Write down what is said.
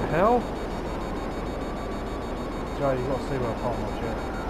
the hell? Joe, you've got to see where I parked my jet.